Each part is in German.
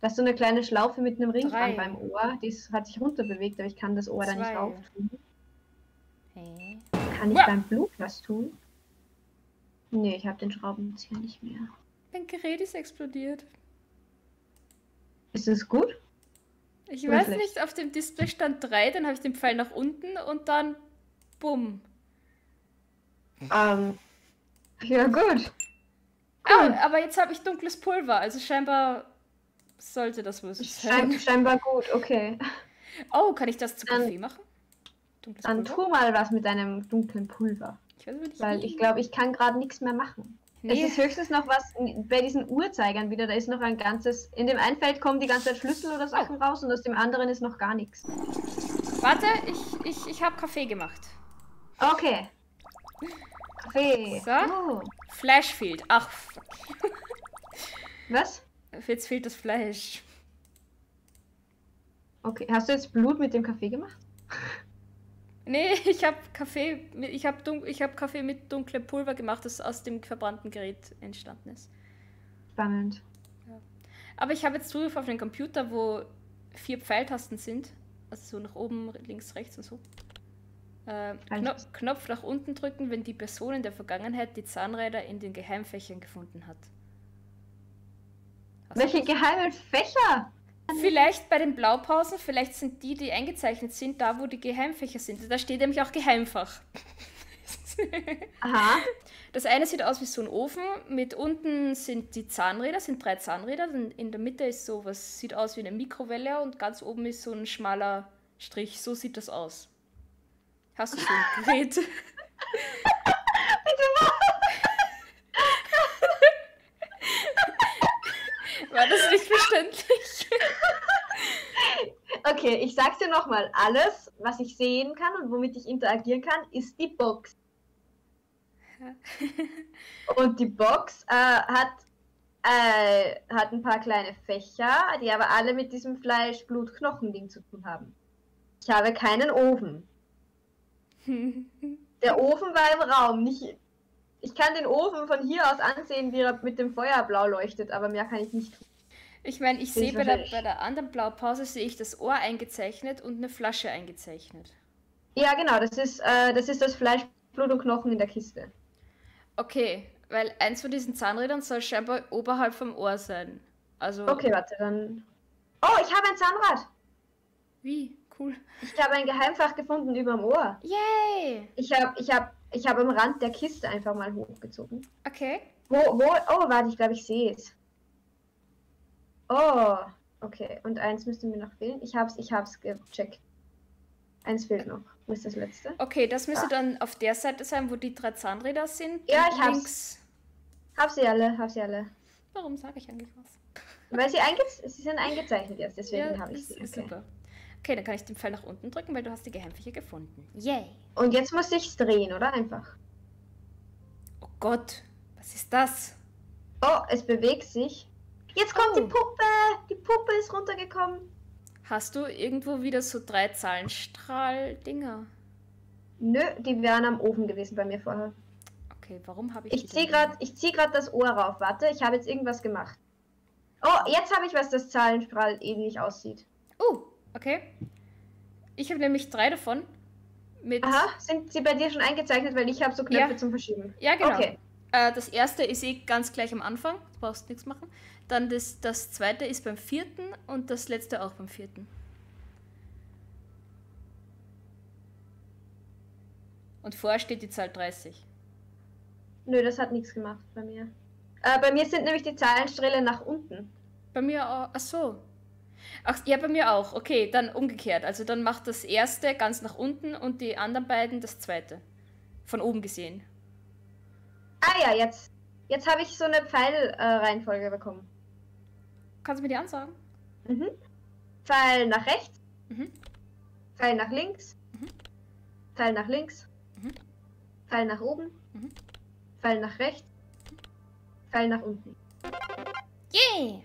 Da ist so eine kleine Schlaufe mit einem Ring dran beim Ohr. Die ist, hat sich runterbewegt, aber ich kann das Ohr da nicht Zwei. rauf tun. Hey. Kann ich Uah. beim Blut was tun? Nee, ich habe den Schraubenzieher nicht mehr. Mein Gerät ist explodiert. Ist es gut? Ich weiß Wirklich? nicht, auf dem Display stand 3, dann habe ich den Pfeil nach unten und dann bumm. Ähm, ja gut. Ah, aber jetzt habe ich dunkles Pulver, also scheinbar sollte das wohl so Schein, sein. scheinbar gut, okay. Oh, kann ich das zu Dann- Kaffee machen? Dunkles Dann Pulver? tu mal was mit deinem dunklen Pulver. Ich weiß nicht, Weil ich glaube, ich kann gerade nichts mehr machen. Nee. Es ist höchstens noch was bei diesen Uhrzeigern wieder. Da ist noch ein ganzes. In dem einen Feld kommen die ganze Zeit Schlüssel oder Sachen raus und aus dem anderen ist noch gar nichts. Warte, ich, ich, ich habe Kaffee gemacht. Okay. Kaffee. So. Oh. Fleisch fehlt. Ach. Was? Jetzt fehlt das Fleisch. Okay. Hast du jetzt Blut mit dem Kaffee gemacht? Nee, ich habe Kaffee, mit- ich habe ich hab Kaffee mit dunklem Pulver gemacht, das aus dem verbrannten Gerät entstanden ist. Spannend. Aber ich habe jetzt Zugriff auf den Computer, wo vier Pfeiltasten sind. Also so nach oben, links, rechts und so. Äh, Kno Alles. Knopf nach unten drücken, wenn die Person in der Vergangenheit die Zahnräder in den Geheimfächern gefunden hat. Welche geheimen Fächer? Vielleicht bei den Blaupausen, vielleicht sind die, die eingezeichnet sind, da wo die Geheimfächer sind. Da steht nämlich auch Geheimfach. Aha. Das eine sieht aus wie so ein Ofen. Mit unten sind die Zahnräder, sind drei Zahnräder. In der Mitte ist so was, sieht aus wie eine Mikrowelle und ganz oben ist so ein schmaler Strich. So sieht das aus. Hast du so ein Gerät? War das nicht verständlich? Okay, ich sag's dir nochmal. Alles, was ich sehen kann und womit ich interagieren kann, ist die Box. Und die Box äh, hat, äh, hat ein paar kleine Fächer, die aber alle mit diesem Fleisch-Blut-Knochen-Ding zu tun haben. Ich habe keinen Ofen. Der Ofen war im Raum, nicht. Ich kann den Ofen von hier aus ansehen, wie er mit dem Feuer blau leuchtet, aber mehr kann ich nicht tun. Ich meine, ich Sehe bei bei der anderen Blaupause sehe ich das Ohr eingezeichnet und eine Flasche eingezeichnet. Ja, genau, das ist, äh, das ist das Fleisch, Blut und Knochen in der Kiste. Okay, weil eins von diesen Zahnrädern soll scheinbar oberhalb vom Ohr sein. Also, Okay, warte, dann. Oh, ich habe ein Zahnrad! wie? Cool. Ich habe ein Geheimfach gefunden über dem Ohr. Yay! Ich habe ich hab, ich hab am Rand der Kiste einfach mal hochgezogen. Okay. Wo, wo, oh, warte, ich glaube, ich sehe es. Oh, okay. Und eins müsste mir noch fehlen. Ich hab's, ich hab's gecheckt. Eins fehlt noch. Wo ist das letzte? Okay, das müsste Ja. dann auf der Seite sein, wo die drei Zahnräder sind. Ja, ich hab's. links. Hab sie alle, hab sie alle. Warum sage ich eigentlich was? Weil sie, einge sie sind eingezeichnet jetzt, deswegen ja, habe ich sie. ist Okay. super. Okay, dann kann ich den Pfeil nach unten drücken, weil du hast die Geheimfächer gefunden. Yay! Und jetzt muss ich's drehen, oder? Einfach. Oh Gott, was ist das? Oh, es bewegt sich. Jetzt kommt Oh. die Puppe! Die Puppe ist runtergekommen. Hast du irgendwo wieder so drei Zahlenstrahl-Dinger? Nö, die wären am Ofen gewesen bei mir vorher. Okay, warum habe ich Ich ziehe gerade zieh grad das Ohr rauf. Warte, ich habe jetzt irgendwas gemacht. Oh, jetzt habe ich was, das Zahlenstrahl ähnlich aussieht. Oh, okay. Ich habe nämlich drei davon. Mit. Aha, sind sie bei dir schon eingezeichnet, weil ich habe so Knöpfe Ja. zum Verschieben. Ja, genau. Okay. Äh, das erste ist eh ganz gleich am Anfang. Du brauchst nichts machen. Dann das, das zweite ist beim vierten und das letzte auch beim vierten. Und vorher steht die Zahl 30. Nö, das hat nichts gemacht bei mir. Äh, bei mir sind nämlich die Zahlensträhle nach unten. Bei mir auch. Ach so. Ach, ja, bei mir auch. Okay, dann umgekehrt. Also dann macht das erste ganz nach unten und die anderen beiden das zweite. Von oben gesehen. Ah ja, jetzt. Jetzt habe ich so eine Pfeilreihenfolge bekommen. Kannst du mir die ansagen? Mhm. Pfeil nach rechts, Mhm. Pfeil nach links, Mhm. Pfeil nach links, Mhm. Pfeil nach oben, Mhm. Pfeil nach rechts, Pfeil nach unten. Yay!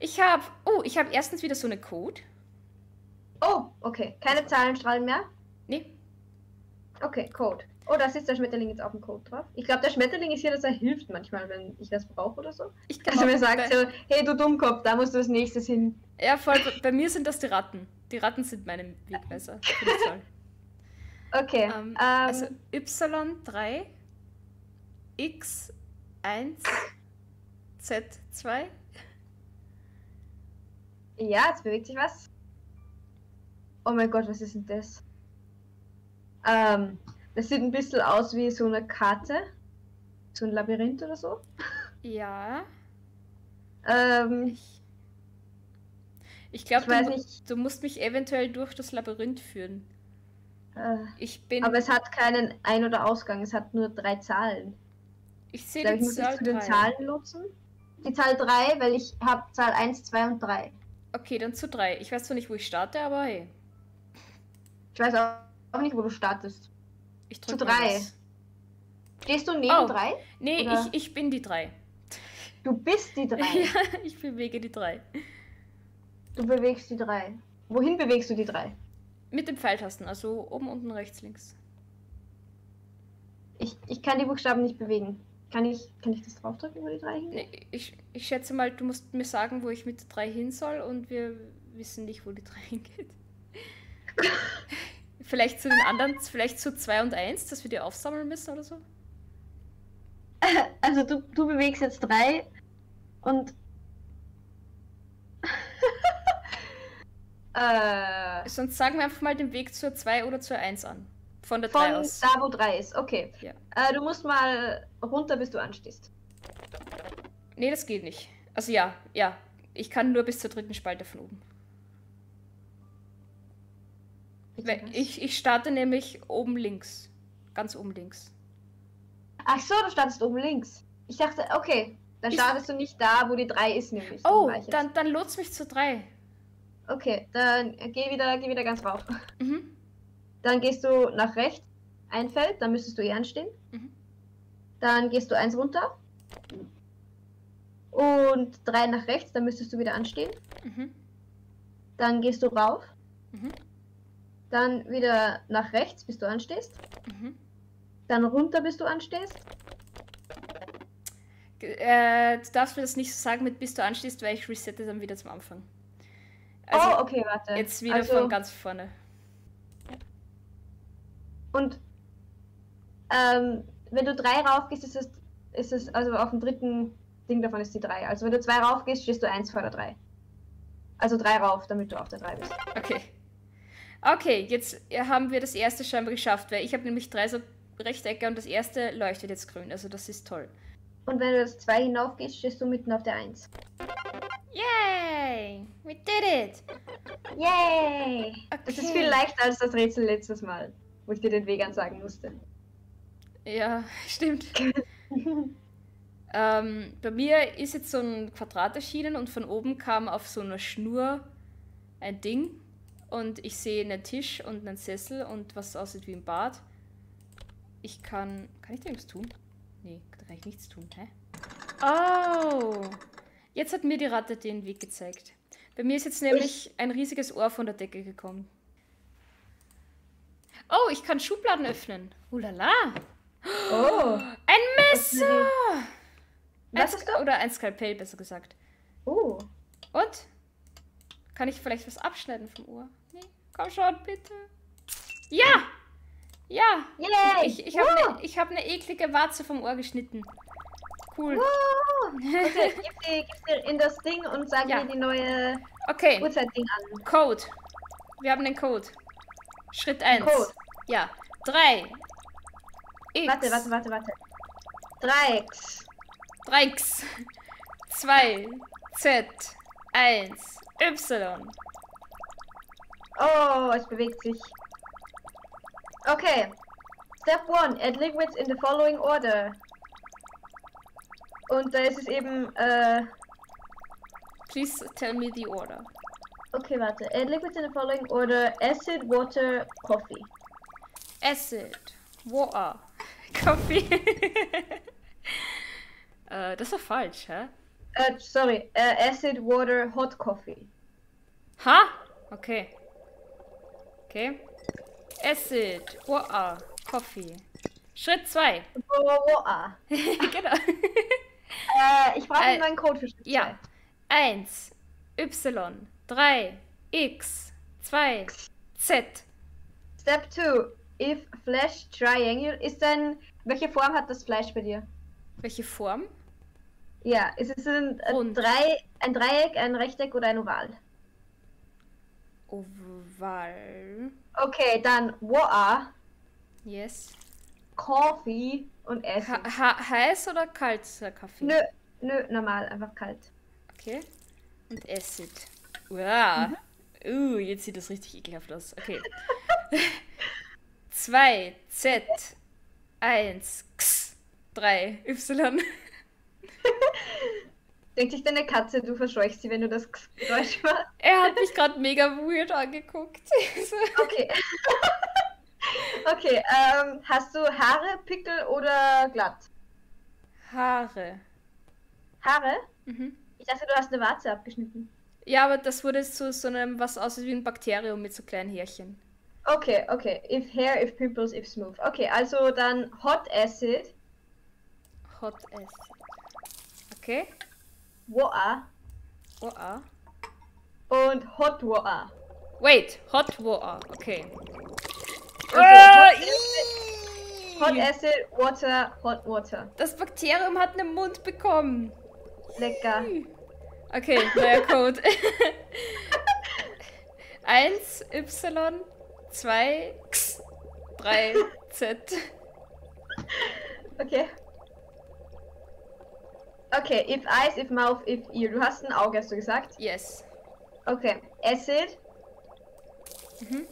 Ich habe. Oh, ich habe erstens wieder so eine Code. Oh, okay. Keine Zahlenstrahlen mehr? Nee. Okay, Code. Oh, das ist der Schmetterling jetzt auf dem Code drauf. Ich glaube, der Schmetterling ist hier, dass er hilft manchmal, wenn ich das brauche oder so. Ich Also mir sagt so, hey du Dummkopf, da musst du als nächstes hin. Ja, voll. Bei mir sind das die Ratten. Die Ratten sind meine Wegweiser. Okay. Ähm, Ähm, also Y3, X1, Z2. ja, jetzt bewegt sich was. Oh mein Gott, was ist denn das? Ähm, das sieht ein bisschen aus wie so eine Karte. So ein Labyrinth oder so. Ja. Ähm, Ich, ich glaube, Ich du, nicht. du musst mich eventuell durch das Labyrinth führen. äh, Ich bin. aber es hat keinen Ein- oder Ausgang, es hat nur drei Zahlen. ich Ich sehe die ich muss Zahl jetzt zu den 3. Zahlen nutzen. Die Zahl 3, weil ich habe Zahl 1, 2 und 3. Okay, dann zu 3. Ich weiß zwar nicht, wo ich starte, aber hey. Ich weiß auch nicht, wo du startest. Ich Zu drück mal drei. Stehst du neben Oh. 3? Nee, Oder- ich, ich bin die 3. Du bist die 3. Ja, ich bewege die 3. Du bewegst die 3. Wohin bewegst du die 3? Mit den Pfeiltasten, also oben, unten, rechts, links. Ich, ich kann die Buchstaben nicht bewegen. Kann ich, kann ich das draufdrücken, wo die 3 hingeht? Nee, ich, ich schätze mal, du musst mir sagen, wo ich mit der 3 hin soll und wir wissen nicht, wo die 3 hingeht. vielleicht zu den anderen, vielleicht zu 2 und 1, dass wir die aufsammeln müssen oder so? Also du, du bewegst jetzt 3 und... äh, Sonst sagen wir einfach mal den Weg zur 2 oder zur 1 an. Von der 3 von aus. da, wo 3 ist. Okay. Ja. Äh, du musst mal runter, bis du anstehst. Nee, das geht nicht. Also ja, ja. Ich kann nur bis zur dritten Spalte von oben. Bitte Weil was? Ich, ich starte nämlich oben links. Ganz oben links. Ach so, du startest oben links. Ich dachte, okay, dann Ich- startest du nicht da, wo die 3 ist, nämlich. Oh, dann, dann lotst mich zur 3. Okay, dann geh wieder, geh wieder ganz rauf. Mhm. Dann gehst du nach rechts, ein Feld, dann müsstest du eh anstehen. Mhm. Dann gehst du eins runter. Und drei nach rechts, dann müsstest du wieder anstehen. Mhm. Dann gehst du rauf. Mhm. Dann wieder nach rechts, bis du anstehst. Mhm. Dann runter, bis du anstehst. Äh, du darfst mir das nicht so sagen mit bis du anstehst, weil ich resette dann wieder zum Anfang. Also oh, okay, warte. jetzt wieder also, von ganz vorne. Und ähm, wenn du drei raufgehst, ist es, ist es, also auf dem dritten Ding davon ist die drei. Also wenn du zwei raufgehst, stehst du eins vor der drei. Also drei rauf, damit du auf der drei bist. Okay. Okay, jetzt haben wir das erste scheinbar geschafft, weil ich habe nämlich drei so Rechtecke und das erste leuchtet jetzt grün. Also das ist toll. Und wenn du das zwei hinaufgehst, stehst du mitten auf der eins. Yay! We did it! Yay! Das ist Okay. viel leichter als das Rätsel letztes Mal, wo ich dir den Weg ansagen musste. Ja, stimmt. Ähm, bei mir ist jetzt so ein Quadrat erschienen und von oben kam auf so einer Schnur ein Ding und ich sehe einen Tisch und einen Sessel und was aussieht wie ein Bad. Ich kann. Kann ich da irgendwas tun? Nee, da kann ich nichts tun, hä? Oh! Jetzt hat mir die Ratte den Weg gezeigt. Bei mir ist jetzt nämlich ein riesiges Ohr von der Decke gekommen. Oh, ich kann Schubladen öffnen. Ulala! Oh! Ein Messer! Was Sk- Oder ein Skalpell, besser gesagt. Oh! Und? Kann ich vielleicht was abschneiden vom Ohr? Komm schon, bitte. Ja! Ja! Yay! Ich, ich habe eine hab ne eklige Warze vom Ohr geschnitten. Cool. Woo! Okay, gib dir, gib dir in das Ding und sag Ja. mir die neue Okay, Uhrzeit-Ding an. Code. Wir haben den Code. Schritt 1. Code. Ja. 3. X. Warte, warte, warte, warte. Dreieck. 3x. 2. Z. 1. Y. Oh, es bewegt sich. Okay. Step 1. Add liquids in the following order. Und da ist es eben, äh, Please tell me the order. okay, warte. Add liquids in the following order. Acid, water, coffee. Acid. Water. Coffee. äh, das ist doch falsch, hä? Äh, sorry. Äh, acid, water, hot coffee. Ha? Okay. Okay. Acid. Water. Coffee. Schritt 2. Woa. genau. Äh, ich brauche Äh, einen neuen Code für Schritt Ja. 1, Y, 3, X, 2, Z. Step 2. If Flash Triangle ist ein. Welche Form hat das Fleisch bei dir? Welche Form? Ja, ist es ein, äh, Rund. drei, ein Dreieck, ein Rechteck oder ein Oval? Oval. Okay, dann Woa, Yes. Coffee und Essen. Ha ha heiß oder kalter Kaffee? Nö, nö, normal, einfach kalt. Okay. Und Acid. Uah. Uh, jetzt sieht das richtig ekelhaft aus. Okay. 2, Z, 1, X, 3, Y. Denkt sich deine Katze, du verscheuchst sie, wenn du das Geräusch machst? Er hat mich gerade mega weird angeguckt. Okay. okay, ähm, hast du Haare, Pickel oder glatt? Haare. Haare? Mhm. Ich dachte, du hast eine Warze abgeschnitten. Ja, aber das wurde zu so einem, was aussieht wie ein Bakterium mit so kleinen Härchen. Okay, okay. If hair, if pimples, if smooth. Okay, also dann Hot Acid, Hot Acid. Okay. Oh, ah. und Hot Woa. Wait, Hot Water. Okay. Ah, Hot, ii. hot Acid, Water, Hot Water. Das Bakterium hat einen Mund bekommen. Lecker. Okay, neuer Code. 1, Y, 2, X, 3, Z. Okay. Okay, if eyes, if mouth, if ear. Du hast ein Auge, hast du gesagt? Yes. Okay. Acid, Mhm.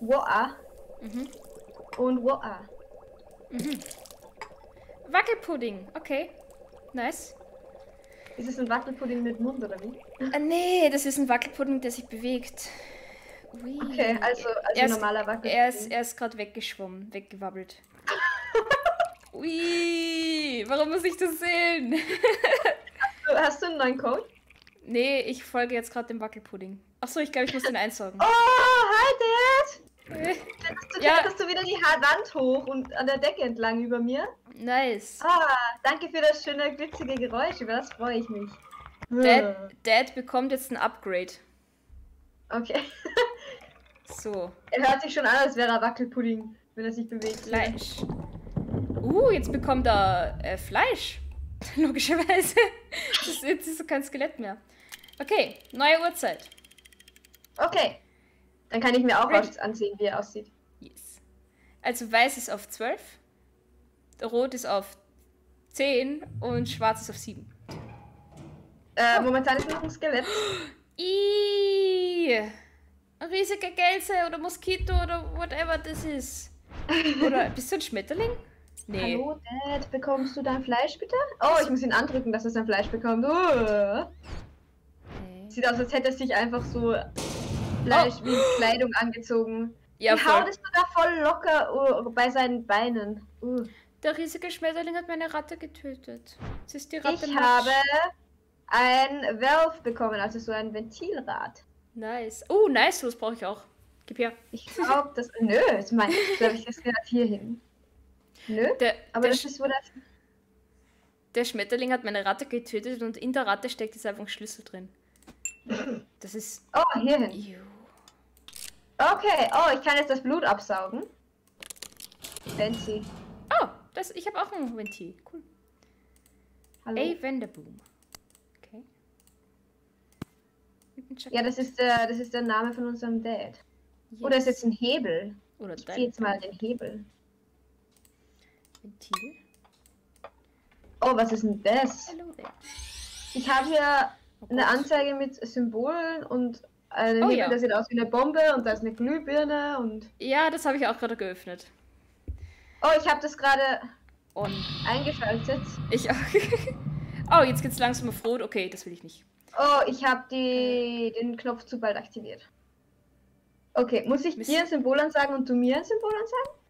Woa Mhm. und Woa. Wackelpudding. Okay. Nice. Ist es ein Wackelpudding mit Mund oder wie? Ah, nee, das ist ein Wackelpudding, der sich bewegt. Ui. Okay, also, also er ist, normaler Wackelpudding. Er ist, er ist gerade weggeschwommen, weggewabbelt. Ui, warum muss ich das sehen? Hast du einen neuen Code? nee, ich folge jetzt gerade dem Wackelpudding. Achso, ich glaube, ich muss den einsaugen. Oh, hi Dad! Äh, Du Ja. kletterst du wieder die Wand hoch und an der Decke entlang über mir? nice. Ah, danke für das schöne, glitzige Geräusch. Über das freue ich mich. Dad, Dad bekommt jetzt ein Upgrade. Okay. So, Er hört sich schon an, als wäre er Wackelpudding, wenn er sich bewegt. Fleisch. Uh, jetzt bekommt er äh, Fleisch. Logischerweise. Das ist, jetzt ist er kein Skelett mehr. Okay, neue Uhrzeit. Okay. Dann kann ich mir auch aus ansehen, wie er aussieht. Yes. Also weiß ist auf 12, rot ist auf 10 und schwarz ist auf 7. Äh, momentan ist noch ein Skelett. Ih, riesige Gelse oder Moskito oder whatever das ist. Oder bist du ein Schmetterling? Nee. Hallo, Dad, bekommst du dein Fleisch bitte? Oh, ich muss ihn andrücken, dass er sein Fleisch bekommt. Uh. nee. Sieht aus, als hätte er sich einfach so Fleisch wie Kleidung angezogen. Ja, Die Haut voll. ist sogar voll locker uh, bei seinen Beinen. Uh. Der riesige Schmetterling hat meine Ratte getötet. Es ist die Ratte Ich habe ein Valve bekommen, also so ein Ventilrad. Nice. Oh, nice, das brauche ich auch. Gib her. Ich glaube, das. Nö, das meine ich. glaube ich, das gehört hier hin. Nö, Der, aber der, das ist wohl das. der Schmetterling hat meine Ratte getötet und in der Ratte steckt jetzt einfach ein Schlüssel drin. Das ist. Oh, hier hin. Ew. Okay, oh, ich kann jetzt das Blut absaugen. Fancy. Oh, das, ich habe auch ein Ventil. Cool. Hallo. Ey, Wenderboom. Okay. Ja, das ist, der, das ist der Name von unserem Dad. Oder ist jetzt ein Hebel? Oder Ich ziehe jetzt mal den Hebel. Ventil. Oh, was ist denn das? Ich habe hier Oh eine. Anzeige mit Symbolen und einen Oh Hebel, ja. der sieht aus wie eine Bombe und da ist eine Glühbirne und. Ja, das habe ich auch gerade geöffnet. Oh, ich habe das gerade On. eingeschaltet. Ich auch. oh, jetzt geht's langsam auf Rot. Okay, das will ich nicht. Oh, ich habe die den Knopf zu bald aktiviert. Okay, muss ich Mist. dir ein Symbol ansagen und du mir ein Symbol ansagen?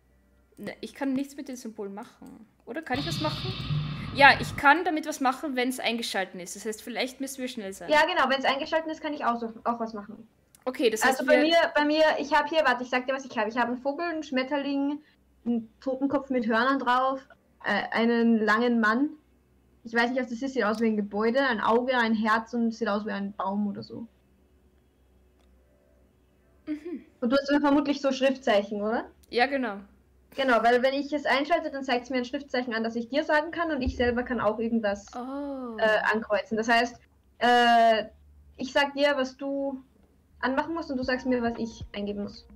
Ne, ich kann nichts mit dem Symbol machen. Oder kann ich was machen? Ja, ich kann damit was machen, wenn es eingeschaltet ist. Das heißt, vielleicht müssen wir schnell sein. Ja, genau, wenn es eingeschaltet ist, kann ich auch, so, auch was machen. Okay, das heißt, Also bei mir, bei mir, ich habe hier, warte, ich sag dir, was ich habe. Ich habe einen Vogel, einen Schmetterling, einen Totenkopf mit Hörnern drauf, äh, einen langen Mann. Ich weiß nicht, was das ist, sieht aus wie ein Gebäude, ein Auge, ein Herz und sieht aus wie ein Baum oder so. Mhm. Und du hast vermutlich so Schriftzeichen, oder? Ja, genau. Genau, weil wenn ich es einschalte, dann zeigt es mir ein Schriftzeichen an, das ich dir sagen kann und ich selber kann auch irgendwas Oh. äh, ankreuzen. Das heißt, äh, ich sag dir, was du anmachen musst und du sagst mir, was ich eingeben muss.